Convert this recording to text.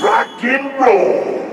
rock and roll.